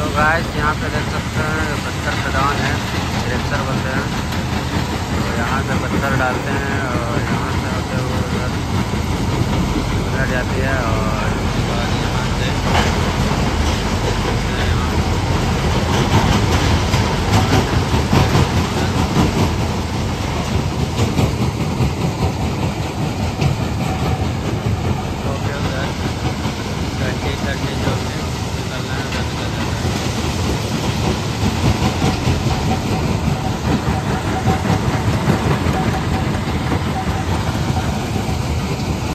तो गाय यहाँ पे देख सकते हैं, पत्थर खदान है रेक्सर बोलते हैं। तो यहाँ से पत्थर डालते हैं और यहाँ से होते हुए उधर उधर जाती है और